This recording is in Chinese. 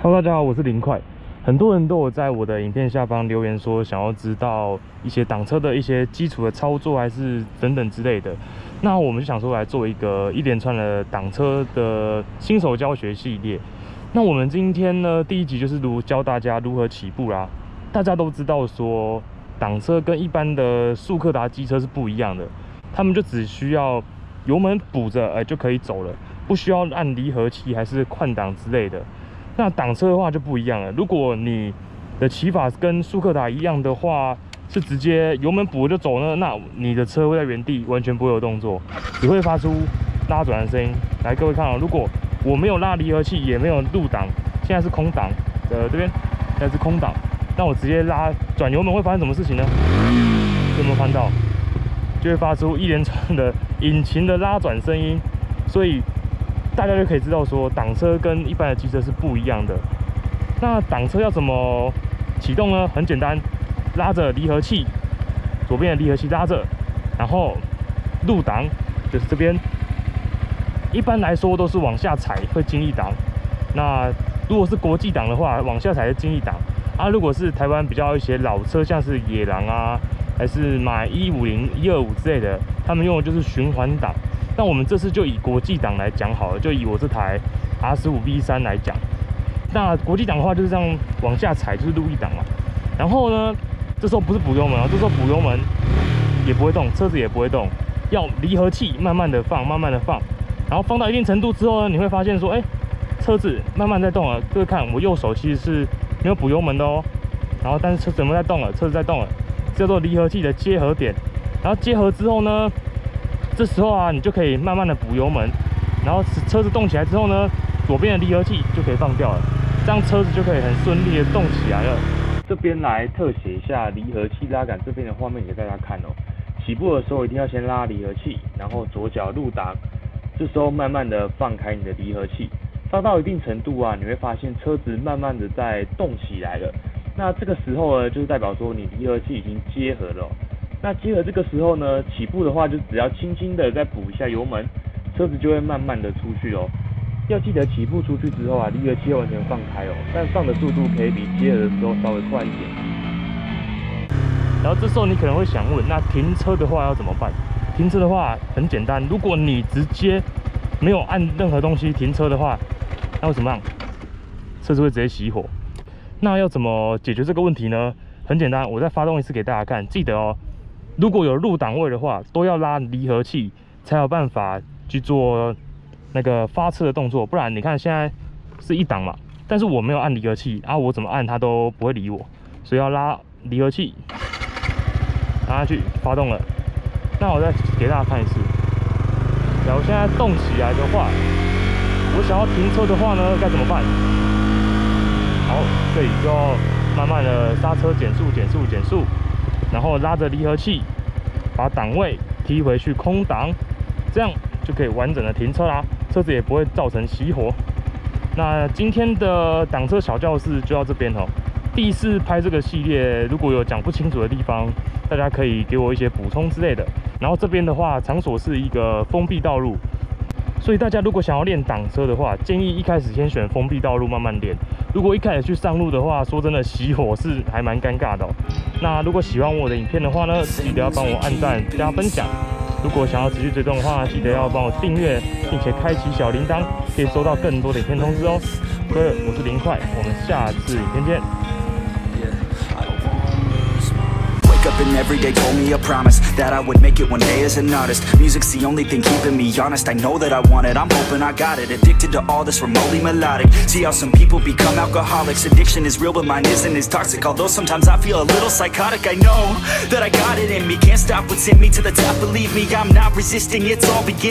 Hello，大家好，我是林快。很多人都有在我的影片下方留言说，想要知道一些挡车的一些基础的操作，还是等等之类的。那我们就想说来做一个一连串的挡车的新手教学系列。那我们今天呢，第一集就是如教大家如何起步啦。大家都知道说，挡车跟一般的速克达机车是不一样的，他们就只需要油门补着，哎就可以走了，不需要按离合器还是换挡之类的。那挡车的话就不一样了。如果你的骑法跟速克达一样的话，是直接油门补就走呢，那你的车会在原地完全不会有动作，只会发出拉转的声音。来，各位看啊，如果我没有拉离合器，也没有入档，现在是空档，呃，这边现在是空档，那我直接拉转油门会发生什么事情呢？有没有看到？就会发出一连串的引擎的拉转声音，所以。大家就可以知道说，挡车跟一般的机车是不一样的。那挡车要怎么启动呢？很简单，拉着离合器，左边的离合器拉着，然后入档就是这边。一般来说都是往下踩会进一档。那如果是国际档的话，往下踩是进一档。啊，如果是台湾比较一些老车，像是野狼啊，还是买一五零、一二五之类的，他们用的就是循环档。那我们这次就以国际档来讲好了，就以我这台 R 十五 V 三来讲。那国际档的话就是这样往下踩，就是路易档嘛。然后呢，这时候不是补油门啊，这时候补油门也不会动，车子也不会动，要离合器慢慢的放，慢慢的放。然后放到一定程度之后呢，你会发现说，哎，车子慢慢在动了。各位看，我右手其实是没有补油门的哦。然后但是车怎么在动了？车子在动了，叫做离合器的结合点。然后结合之后呢？这时候啊，你就可以慢慢的补油门，然后车子动起来之后呢，左边的离合器就可以放掉了，这样车子就可以很顺利的动起来了。这边来特写一下离合器拉杆这边的画面给大家看哦。起步的时候一定要先拉离合器，然后左脚入档，这时候慢慢的放开你的离合器，放到一定程度啊，你会发现车子慢慢的在动起来了。那这个时候呢，就是代表说你离合器已经结合了。那结合这个时候呢，起步的话就只要轻轻的再补一下油门，车子就会慢慢的出去哦。要记得起步出去之后啊，离合器要完全放开哦，但放的速度可以比结合的时候稍微快一点。然后这时候你可能会想问，那停车的话要怎么办？停车的话很简单，如果你直接没有按任何东西停车的话，那会怎么样？车子会直接熄火。那要怎么解决这个问题呢？很简单，我再发动一次给大家看，记得哦。如果有入档位的话，都要拉离合器才有办法去做那个发车的动作，不然你看现在是一档嘛，但是我没有按离合器啊，我怎么按它都不会理我，所以要拉离合器，拉下去发动了。那我再给大家看一次，然后现在动起来的话，我想要停车的话呢，该怎么办？好，这里就要慢慢的刹车减速减速减速。然后拉着离合器，把档位踢回去空档，这样就可以完整的停车啦，车子也不会造成熄火。那今天的挡车小教室就到这边哦。第一次拍这个系列，如果有讲不清楚的地方，大家可以给我一些补充之类的。然后这边的话，场所是一个封闭道路。所以大家如果想要练挡车的话，建议一开始先选封闭道路慢慢练。如果一开始去上路的话，说真的熄火是还蛮尴尬的。那如果喜欢我的影片的话呢，记得要帮我按赞加分享。如果想要持续追踪的话，记得要帮我订阅，并且开启小铃铛，可以收到更多的影片通知哦。各位，我是林快，我们下次影片见。Every day told me a promise That I would make it one day as an artist. Music's the only thing keeping me honest. I know that I want it, I'm hoping I got it. Addicted to all this remotely melodic. See how some people become alcoholics. Addiction is real but mine isn't as toxic. Although sometimes I feel a little psychotic I know that I got it in me. Can't stop what's in me to the top. Believe me, I'm not resisting, it's all beginning